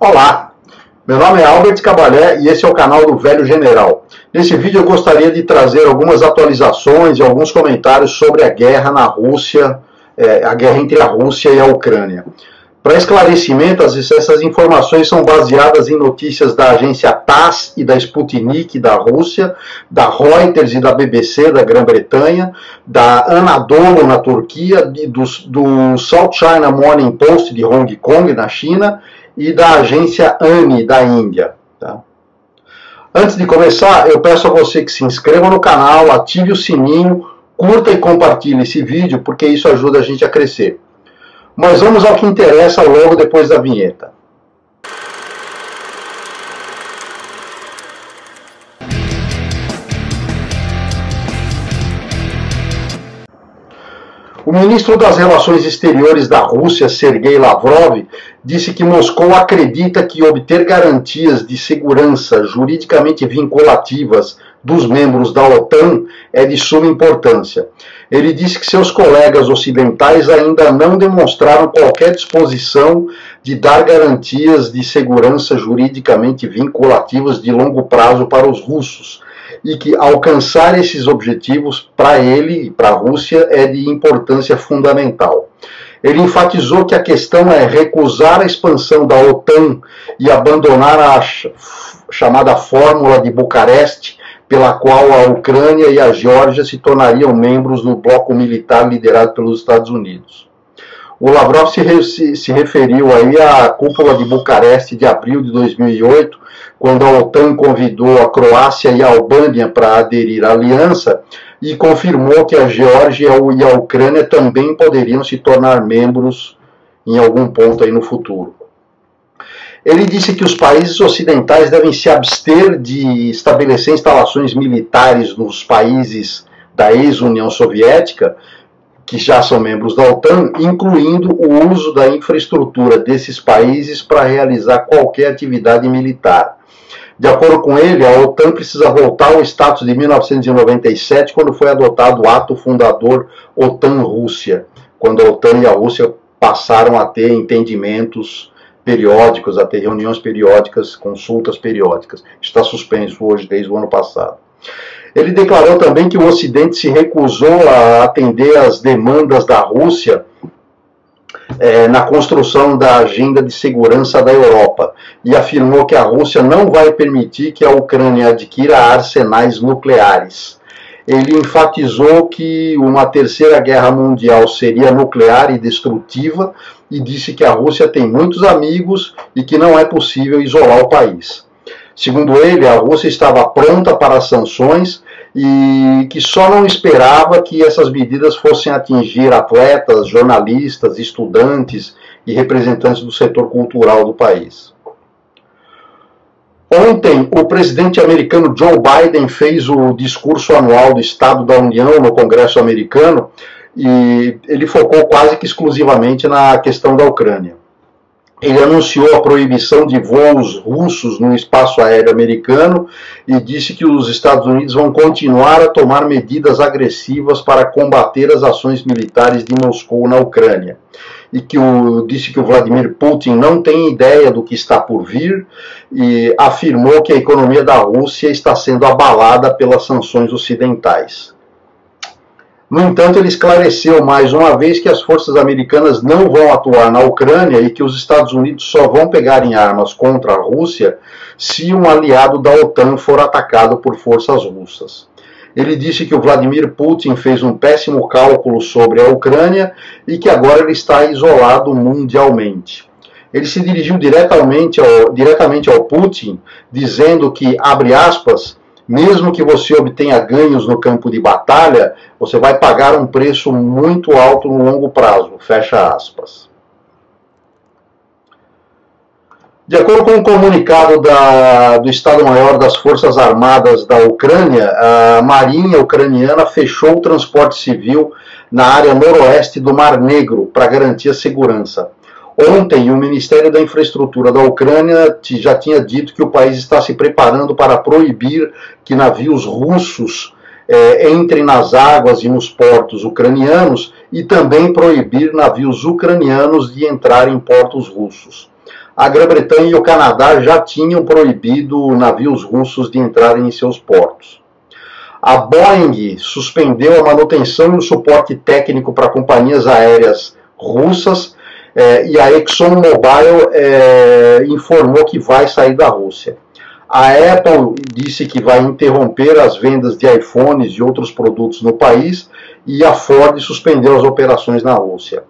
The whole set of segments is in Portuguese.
Olá, meu nome é Albert Cabalé e esse é o canal do Velho General. Nesse vídeo eu gostaria de trazer algumas atualizações e alguns comentários sobre a guerra na Rússia, é, a guerra entre a Rússia e a Ucrânia. Para esclarecimento, essas informações são baseadas em notícias da agência TASS e da Sputnik da Rússia, da Reuters e da BBC da Grã-Bretanha, da Anadolu na Turquia, do, do South China Morning Post de Hong Kong na China e da agência ANI da Índia. Tá? Antes de começar, eu peço a você que se inscreva no canal, ative o sininho, curta e compartilhe esse vídeo, porque isso ajuda a gente a crescer. Mas vamos ao que interessa logo depois da vinheta. O ministro das Relações Exteriores da Rússia, Sergei Lavrov, disse que Moscou acredita que obter garantias de segurança juridicamente vinculativas dos membros da OTAN é de suma importância. Ele disse que seus colegas ocidentais ainda não demonstraram qualquer disposição de dar garantias de segurança juridicamente vinculativas de longo prazo para os russos e que alcançar esses objetivos para ele e para a Rússia é de importância fundamental. Ele enfatizou que a questão é recusar a expansão da OTAN e abandonar a chamada Fórmula de Bucareste, pela qual a Ucrânia e a Geórgia se tornariam membros do bloco militar liderado pelos Estados Unidos. O Lavrov se, se, se, referiu aí à cúpula de Bucareste de abril de 2008, quando a OTAN convidou a Croácia e a Albânia para aderir à aliança e confirmou que a Geórgia e a Ucrânia também poderiam se tornar membros em algum ponto aí no futuro. Ele disse que os países ocidentais devem se abster de estabelecer instalações militares nos países da ex-União Soviética, que já são membros da OTAN, incluindo o uso da infraestrutura desses países para realizar qualquer atividade militar. De acordo com ele, a OTAN precisa voltar ao status de 1997, quando foi adotado o ato fundador OTAN-Rússia, quando a OTAN e a Rússia passaram a ter entendimentos periódicos, a ter reuniões periódicas, consultas periódicas. Está suspenso hoje desde o ano passado. Ele declarou também que o Ocidente se recusou a atender às demandas da Rússia é, na construção da agenda de segurança da Europa e afirmou que a Rússia não vai permitir que a Ucrânia adquira arsenais nucleares ele enfatizou que uma terceira guerra mundial seria nuclear e destrutiva e disse que a Rússia tem muitos amigos e que não é possível isolar o país. Segundo ele, a Rússia estava pronta para sanções e que só não esperava que essas medidas fossem atingir atletas, jornalistas, estudantes e representantes do setor cultural do país. Ontem, o presidente americano Joe Biden fez o discurso anual do Estado da União no Congresso americano e ele focou quase que exclusivamente na questão da Ucrânia. Ele anunciou a proibição de voos russos no espaço aéreo americano e disse que os Estados Unidos vão continuar a tomar medidas agressivas para combater as ações militares de Moscou na Ucrânia e que o, disse que o Vladimir Putin não tem ideia do que está por vir e afirmou que a economia da Rússia está sendo abalada pelas sanções ocidentais. No entanto, ele esclareceu mais uma vez que as forças americanas não vão atuar na Ucrânia e que os Estados Unidos só vão pegar em armas contra a Rússia se um aliado da OTAN for atacado por forças russas. Ele disse que o Vladimir Putin fez um péssimo cálculo sobre a Ucrânia e que agora ele está isolado mundialmente. Ele se dirigiu diretamente ao, diretamente ao Putin, dizendo que, abre aspas, mesmo que você obtenha ganhos no campo de batalha, você vai pagar um preço muito alto no longo prazo, fecha aspas. De acordo com o um comunicado da, do Estado-Maior das Forças Armadas da Ucrânia, a Marinha ucraniana fechou o transporte civil na área noroeste do Mar Negro para garantir a segurança. Ontem, o Ministério da Infraestrutura da Ucrânia já tinha dito que o país está se preparando para proibir que navios russos é, entrem nas águas e nos portos ucranianos e também proibir navios ucranianos de entrar em portos russos. a Grã-Bretanha e o Canadá já tinham proibido navios russos de entrarem em seus portos. A Boeing suspendeu a manutenção e o suporte técnico para companhias aéreas russas é, e a ExxonMobil é, informou que vai sair da Rússia. A Apple disse que vai interromper as vendas de iPhones e outros produtos no país e a Ford suspendeu as operações na Rússia.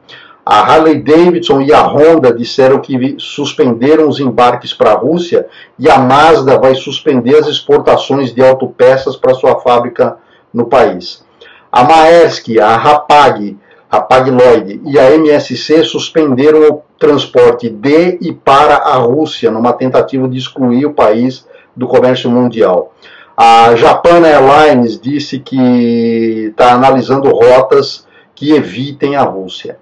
A Harley Davidson e a Honda disseram que suspenderam os embarques para a Rússia e a Mazda vai suspender as exportações de autopeças para sua fábrica no país. A Maersk, a Rapag, a Pagloid e a MSC suspenderam o transporte de e para a Rússia numa tentativa de excluir o país do comércio mundial. A Japan Airlines disse que está analisando rotas que evitem a Rússia.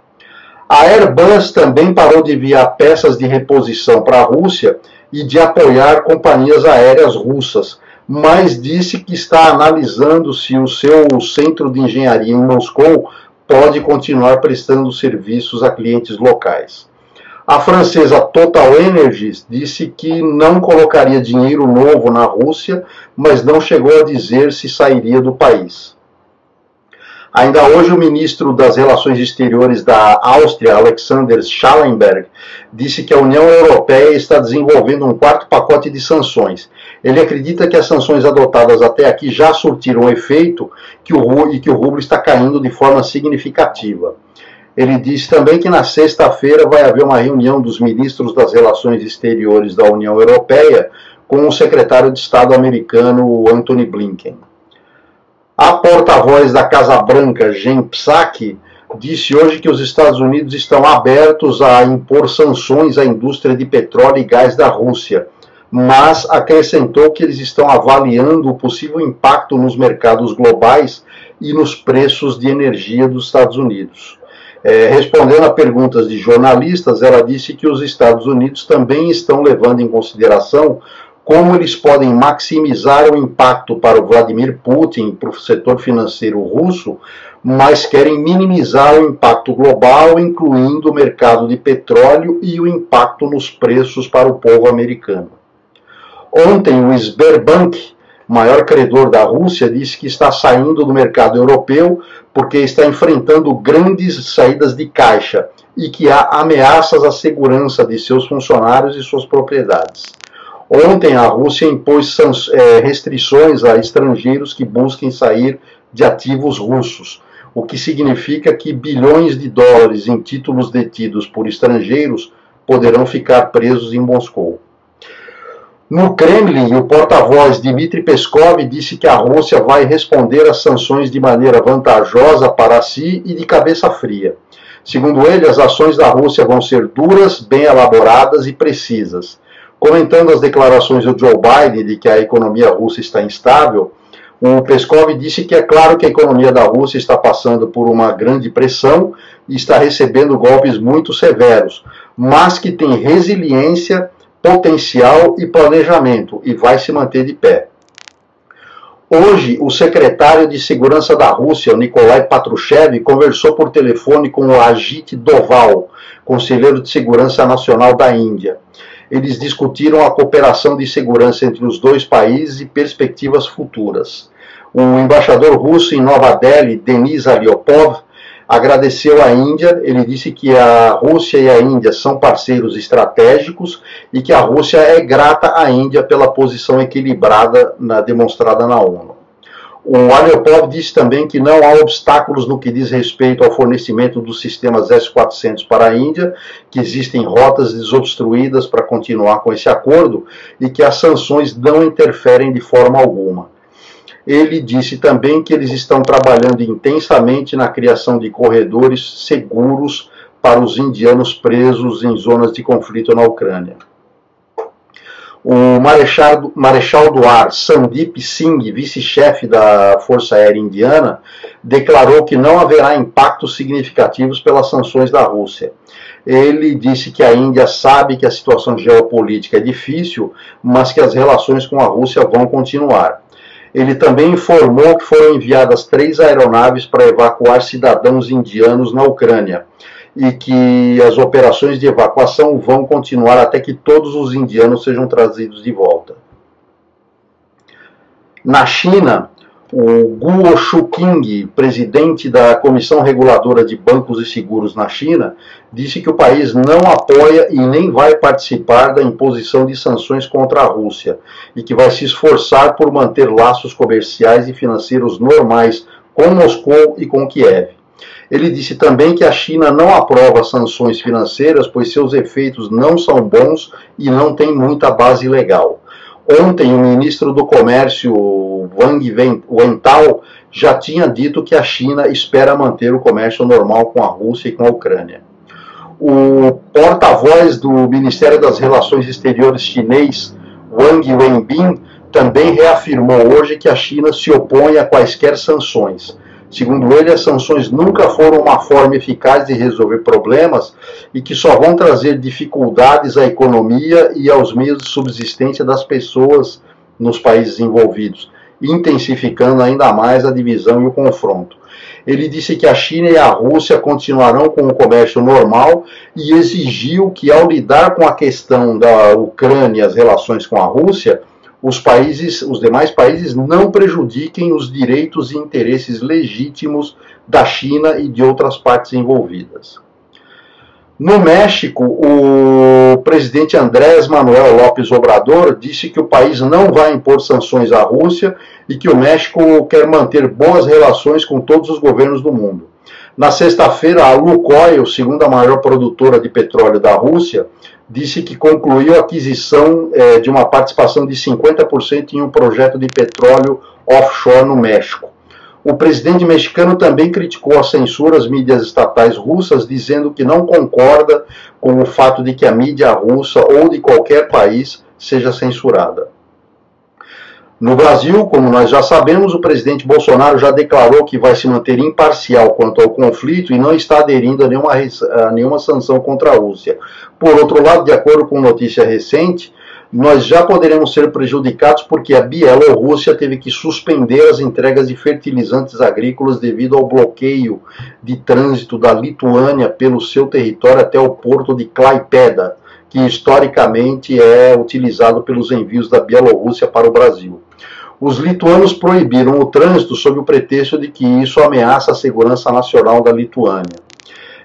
A Airbus também parou de enviar peças de reposição para a Rússia e de apoiar companhias aéreas russas, mas disse que está analisando se o seu centro de engenharia em Moscou pode continuar prestando serviços a clientes locais. A francesa Total Energies disse que não colocaria dinheiro novo na Rússia, mas não chegou a dizer se sairia do país. Ainda hoje, o ministro das Relações Exteriores da Áustria, Alexander Schallenberg, disse que a União Europeia está desenvolvendo um quarto pacote de sanções. Ele acredita que as sanções adotadas até aqui já surtiram efeito que o, e que o rublo está caindo de forma significativa. Ele disse também que na sexta-feira vai haver uma reunião dos ministros das Relações Exteriores da União Europeia com o secretário de Estado americano Anthony Blinken. A porta-voz da Casa Branca, Jen Psaki, disse hoje que os Estados Unidos estão abertos a impor sanções à indústria de petróleo e gás da Rússia, mas acrescentou que eles estão avaliando o possível impacto nos mercados globais e nos preços de energia dos Estados Unidos. É, respondendo a perguntas de jornalistas, ela disse que os Estados Unidos também estão levando em consideração como eles podem maximizar o impacto para o Vladimir Putin, para o setor financeiro russo, mas querem minimizar o impacto global, incluindo o mercado de petróleo e o impacto nos preços para o povo americano. Ontem, o Sberbank, maior credor da Rússia, disse que está saindo do mercado europeu porque está enfrentando grandes saídas de caixa e que há ameaças à segurança de seus funcionários e suas propriedades. Ontem, a Rússia impôs é, restrições a estrangeiros que busquem sair de ativos russos, o que significa que bilhões de dólares em títulos detidos por estrangeiros poderão ficar presos em Moscou. No Kremlin, o porta-voz Dmitry Peskov disse que a Rússia vai responder às sanções de maneira vantajosa para si e de cabeça fria. Segundo ele, as ações da Rússia vão ser duras, bem elaboradas e precisas. Comentando as declarações do Joe Biden de que a economia russa está instável, o Peskov disse que é claro que a economia da Rússia está passando por uma grande pressão e está recebendo golpes muito severos, mas que tem resiliência, potencial e planejamento e vai se manter de pé. Hoje, o secretário de Segurança da Rússia, Nikolai Patrushev, conversou por telefone com o Ajit Doval, conselheiro de Segurança Nacional da Índia eles discutiram a cooperação de segurança entre os dois países e perspectivas futuras. O embaixador russo em Nova Delhi, Denis Alyopov, agradeceu à Índia. Ele disse que a Rússia e a Índia são parceiros estratégicos e que a Rússia é grata à Índia pela posição equilibrada na, demonstrada na ONU. O Aleopov disse também que não há obstáculos no que diz respeito ao fornecimento dos sistemas S-400 para a Índia, que existem rotas desobstruídas para continuar com esse acordo e que as sanções não interferem de forma alguma. Ele disse também que eles estão trabalhando intensamente na criação de corredores seguros para os indianos presos em zonas de conflito na Ucrânia. O Marechal, Marechal do Ar Sandip Singh, vice-chefe da Força Aérea Indiana, declarou que não haverá impactos significativos pelas sanções da Rússia. Ele disse que a Índia sabe que a situação geopolítica é difícil, mas que as relações com a Rússia vão continuar. Ele também informou que foram enviadas três aeronaves para evacuar cidadãos indianos na Ucrânia e que as operações de evacuação vão continuar até que todos os indianos sejam trazidos de volta. Na China, o Guo Shuqing, presidente da Comissão Reguladora de Bancos e Seguros na China, disse que o país não apoia e nem vai participar da imposição de sanções contra a Rússia e que vai se esforçar por manter laços comerciais e financeiros normais com Moscou e com Kiev. Ele disse também que a China não aprova sanções financeiras, pois seus efeitos não são bons e não têm muita base legal. Ontem, o ministro do Comércio, Wang Wentao, já tinha dito que a China espera manter o comércio normal com a Rússia e com a Ucrânia. O porta-voz do Ministério das Relações Exteriores chinês, Wang Wenbin, também reafirmou hoje que a China se opõe a quaisquer sanções Segundo ele, as sanções nunca foram uma forma eficaz de resolver problemas e que só vão trazer dificuldades à economia e aos meios de subsistência das pessoas nos países envolvidos, intensificando ainda mais a divisão e o confronto. Ele disse que a China e a Rússia continuarão com o comércio normal e exigiu que, ao lidar com a questão da Ucrânia e as relações com a Rússia, os países, os demais países não prejudiquem os direitos e interesses legítimos da China e de outras partes envolvidas. No México, o presidente Andrés Manuel López Obrador disse que o país não vai impor sanções à Rússia e que o México quer manter boas relações com todos os governos do mundo. Na sexta-feira, a Lukoil, segunda maior produtora de petróleo da Rússia, disse que concluiu a aquisição é, de uma participação de 50% em um projeto de petróleo offshore no México. O presidente mexicano também criticou a censura às mídias estatais russas, dizendo que não concorda com o fato de que a mídia russa ou de qualquer país seja censurada. No Brasil, como nós já sabemos, o presidente Bolsonaro já declarou que vai se manter imparcial quanto ao conflito e não está aderindo a nenhuma, a nenhuma sanção contra a Rússia. Por outro lado, de acordo com notícia recente, nós já poderemos ser prejudicados porque a Bielorrússia teve que suspender as entregas de fertilizantes agrícolas devido ao bloqueio de trânsito da Lituânia pelo seu território até o porto de Klaipeda, que historicamente é utilizado pelos envios da Bielorrússia para o Brasil. Os lituanos proibiram o trânsito sob o pretexto de que isso ameaça a segurança nacional da Lituânia.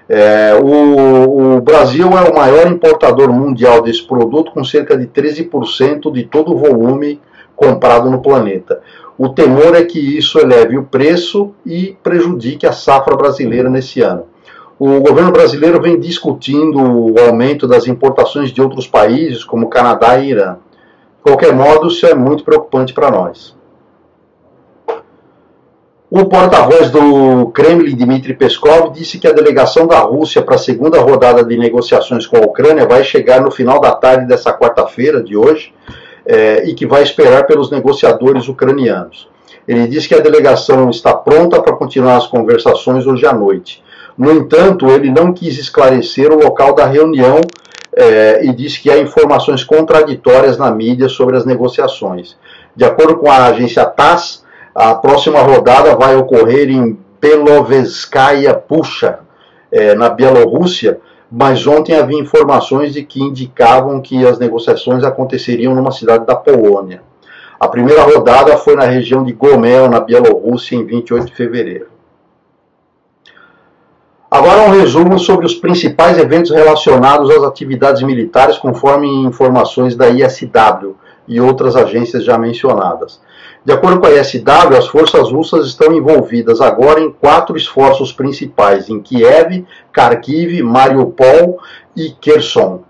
É, o, o, Brasil é o maior importador mundial desse produto, com cerca de 13% de todo o volume comprado no planeta. O temor é que isso eleve o preço e prejudique a safra brasileira nesse ano. O governo brasileiro vem discutindo o aumento das importações de outros países, como Canadá e Irã. Qualquer modo, isso é muito preocupante para nós. O porta-voz do Kremlin, Dmitry Peskov, disse que a delegação da Rússia para a segunda rodada de negociações com a Ucrânia vai chegar no final da tarde dessa quarta-feira de hoje é, e que vai esperar pelos negociadores ucranianos. Ele disse que a delegação está pronta para continuar as conversações hoje à noite. No entanto, ele não quis esclarecer o local da reunião é, e disse que há informações contraditórias na mídia sobre as negociações. De acordo com a agência TASS, a próxima rodada vai ocorrer em Beloveskaya Puxa, é, na Bielorrússia, mas ontem havia informações de que indicavam que as negociações aconteceriam numa cidade da Polônia. A primeira rodada foi na região de Gomel, na Bielorrússia, em 28 de fevereiro. Agora um resumo sobre os principais eventos relacionados às atividades militares, conforme informações da ISW e outras agências já mencionadas. De acordo com a ISW, as forças russas estão envolvidas agora em quatro esforços principais, em Kiev, Kharkiv, Mariupol e Kherson.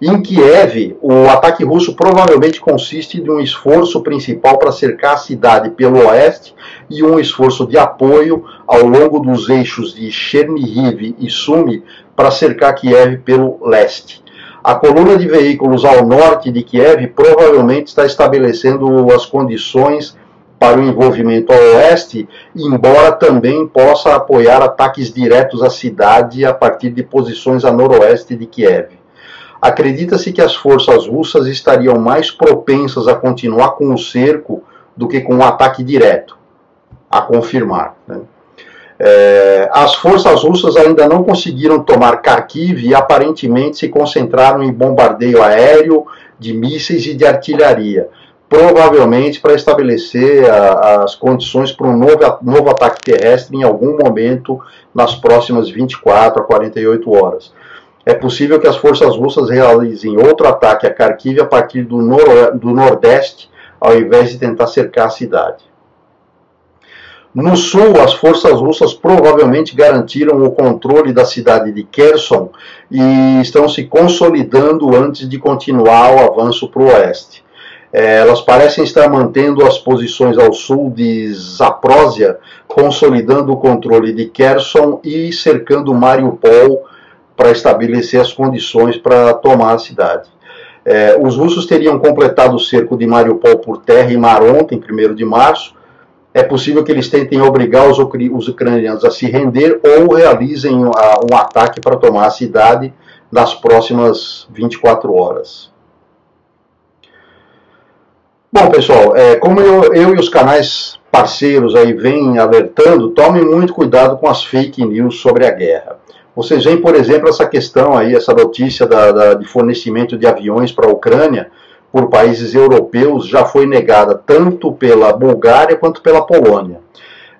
Em Kiev, o ataque russo provavelmente consiste de um esforço principal para cercar a cidade pelo oeste e um esforço de apoio ao longo dos eixos de Chernihiv e Sumy para cercar Kiev pelo leste. A coluna de veículos ao norte de Kiev provavelmente está estabelecendo as condições para o envolvimento ao oeste, embora também possa apoiar ataques diretos à cidade a partir de posições a noroeste de Kiev. Acredita-se que as forças russas estariam mais propensas a continuar com o cerco do que com um ataque direto, a confirmar. Né? É, as forças russas ainda não conseguiram tomar Kharkiv e aparentemente se concentraram em bombardeio aéreo, de mísseis e de artilharia, provavelmente para estabelecer a, as condições para um novo, novo ataque terrestre em algum momento nas próximas 24 a 48 horas. É possível que as forças russas realizem outro ataque a Kharkiv a partir do, nor do nordeste, ao invés de tentar cercar a cidade. No sul, as forças russas provavelmente garantiram o controle da cidade de Kherson e estão se consolidando antes de continuar o avanço para o oeste. É, elas parecem estar mantendo as posições ao sul de Zaporizhia, consolidando o controle de Kherson e cercando Mariupol para estabelecer as condições para tomar a cidade. É, os russos teriam completado o cerco de Mariupol por terra e mar ontem, 1 de março, é possível que eles tentem obrigar os, os ucranianos a se render ou realizem um, um ataque para tomar a cidade nas próximas 24 horas. Bom, pessoal, é, como eu, eu, e os canais parceiros aí vêm alertando, tomem muito cuidado com as fake news sobre a guerra. Vocês veem, por exemplo, essa questão aí, essa notícia da, da, de fornecimento de aviões para a Ucrânia, por países europeus já foi negada tanto pela Bulgária quanto pela Polônia,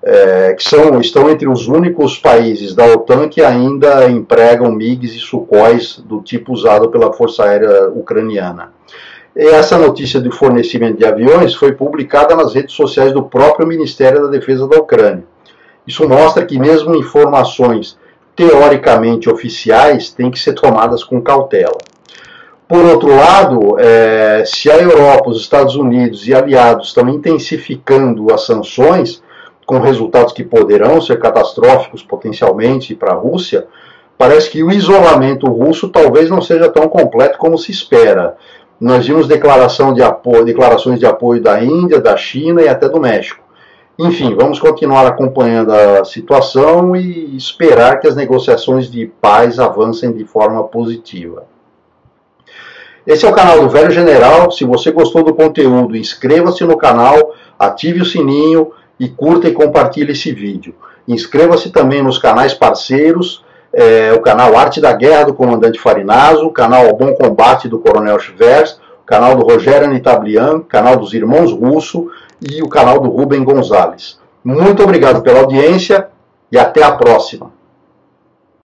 é, que são, estão entre os únicos países da OTAN que ainda empregam MiGs e Sukhóis do tipo usado pela Força Aérea Ucraniana. E essa notícia do fornecimento de aviões foi publicada nas redes sociais do próprio Ministério da Defesa da Ucrânia. Isso mostra que mesmo informações teoricamente oficiais têm que ser tomadas com cautela. Por outro lado, é, se a Europa, os Estados Unidos e aliados estão intensificando as sanções, com resultados que poderão ser catastróficos potencialmente para a Rússia, parece que o isolamento russo talvez não seja tão completo como se espera. Nós vimos declaração de apoio, declarações de apoio da Índia, da China e até do México. Enfim, vamos continuar acompanhando a situação e esperar que as negociações de paz avancem de forma positiva. Esse é o canal do Velho General. Se você gostou do conteúdo, inscreva-se no canal, ative o sininho e curta e compartilhe esse vídeo. Inscreva-se também nos canais parceiros, é, o canal Arte da Guerra do Comandante Farinazo, o canal Bom Combate do Coronel Chivers, o canal do Rogério Anitablian, canal dos Irmãos Russo e o canal do Rubem Gonzalez. Muito obrigado pela audiência e até a próxima.